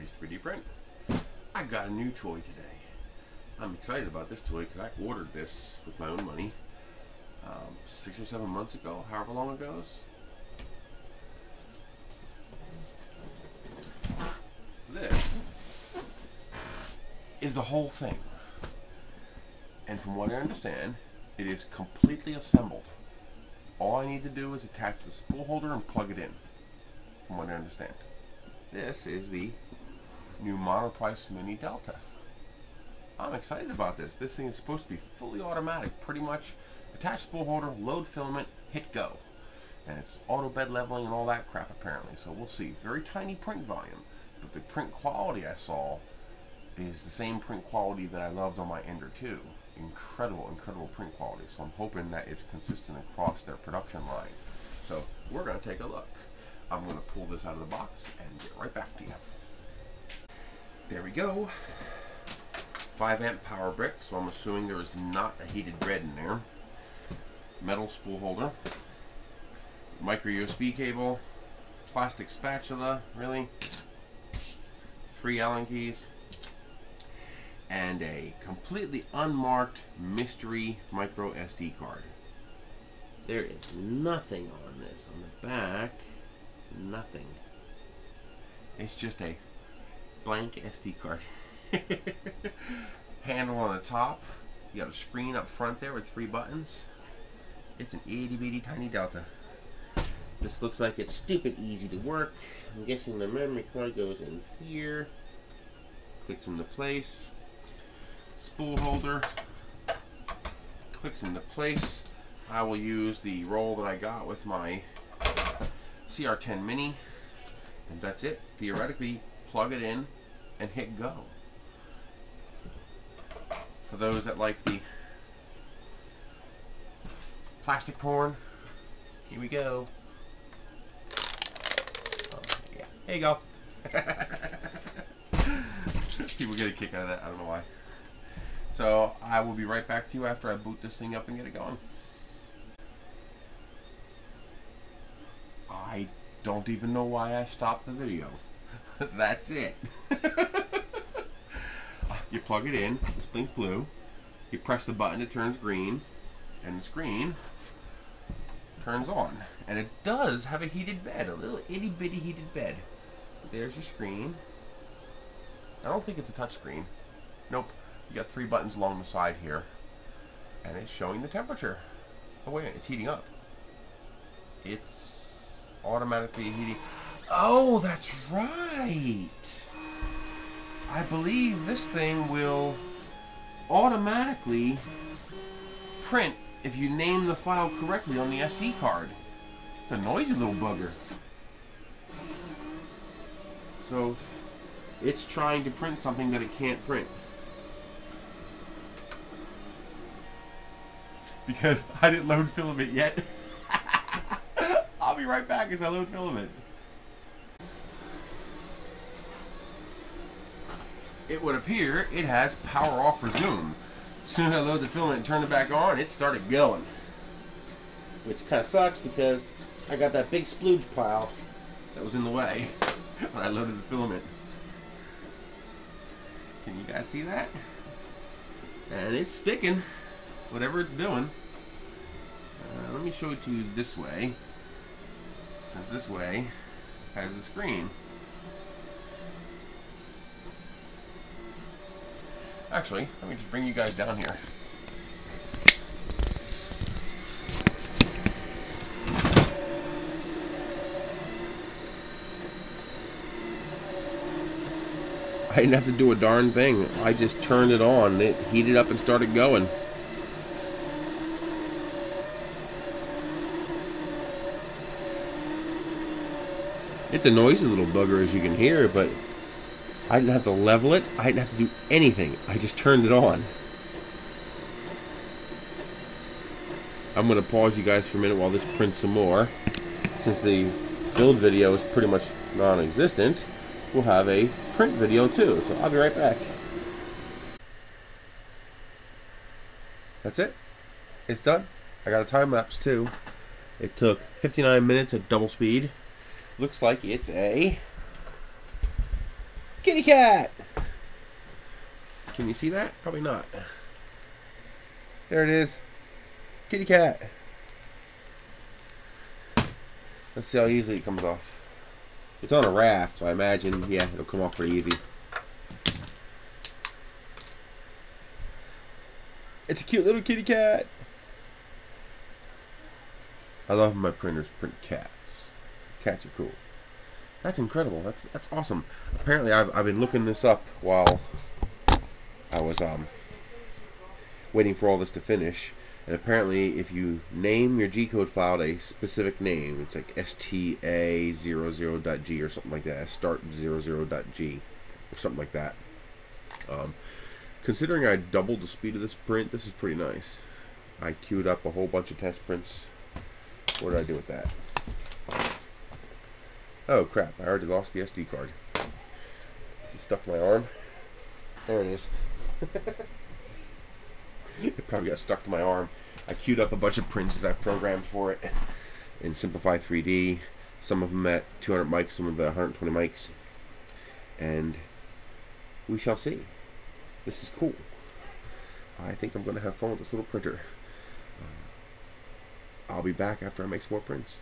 Ray's 3D Print. I got a new toy today. I'm excited about this toy because I ordered this with my own money um, six or seven months ago, however long it goes. This is the whole thing. And from what I understand, it is completely assembled. All I need to do is attach the spool holder and plug it in, from what I understand. This is the new Monoprice Mini Delta. I'm excited about this. This thing is supposed to be fully automatic, pretty much attach spool holder, load filament, hit go. And it's auto bed leveling and all that crap apparently, so we'll see. Very tiny print volume, but the print quality I saw is the same print quality that I loved on my Ender 2. Incredible, incredible print quality. So I'm hoping that it's consistent across their production line. So we're going to take a look. I'm going to pull this out of the box and get right back to you. There we go. 5 amp power brick, so I'm assuming there is not a heated bed in there. Metal spool holder. Micro USB cable. Plastic spatula, really. Three Allen keys. And a completely unmarked mystery micro SD card. There is nothing on this. On the back, nothing. It's just a blank SD card. Handle on the top. You got a screen up front there with three buttons. It's an itty bitty tiny Delta. This looks like it's stupid easy to work. I'm guessing the memory card goes in here. Clicks into place. Spool holder. Clicks into place. I will use the roll that I got with my CR10 Mini. And that's it. Theoretically, plug it in and hit go. For those that like the plastic porn, here we go. Oh, yeah. There you go. People get a kick out of that. I don't know why. So I will be right back to you after I boot this thing up and get it going. I don't even know why I stopped the video. That's it. you plug it in, it's blinks blue. You press the button, it turns green, and the screen turns on. And it does have a heated bed, a little itty bitty heated bed. There's your screen. I don't think it's a touch screen. Nope. You got three buttons along the side here. And it's showing the temperature. Oh wait, it's heating up. It's automatically heating. Oh, that's right. I believe this thing will automatically print if you name the file correctly on the SD card. It's a noisy little bugger. So, it's trying to print something that it can't print. Because I didn't load filament yet. I'll be right back as I load filament. It would appear it has power off resume. As soon as I load the filament and turn it back on, it started going. Which kind of sucks because I got that big splooge pile that was in the way when I loaded the filament. Can you guys see that? And it's sticking, whatever it's doing. Uh, let me show it to you this way. Since this way has the screen. Actually, let me just bring you guys down here. I didn't have to do a darn thing. I just turned it on. It heated up and started going. It's a noisy little bugger as you can hear, but I didn't have to level it. I didn't have to do anything. I just turned it on. I'm going to pause you guys for a minute while this prints some more. Since the build video is pretty much non-existent, we'll have a print video too. So I'll be right back. That's it. It's done. I got a time lapse too. It took 59 minutes at double speed. Looks like it's a Kitty cat! Can you see that? Probably not. There it is. Kitty cat. Let's see how easily it comes off. It's on a raft, so I imagine, yeah, it'll come off pretty easy. It's a cute little kitty cat. I love my printers print cats. Cats are cool. That's incredible. That's that's awesome. Apparently, I've I've been looking this up while I was um waiting for all this to finish. And apparently, if you name your G-code file a specific name, it's like sta00.g or something like that, start00.g or something like that. Um, considering I doubled the speed of this print, this is pretty nice. I queued up a whole bunch of test prints. What did I do with that? Oh crap, I already lost the SD card. Is it stuck to my arm? There it is. it probably got stuck to my arm. I queued up a bunch of prints that I've programmed for it in Simplify 3D. Some of them at 200 mics, some of them at 120 mics. And we shall see. This is cool. I think I'm going to have fun with this little printer. I'll be back after I make some more prints.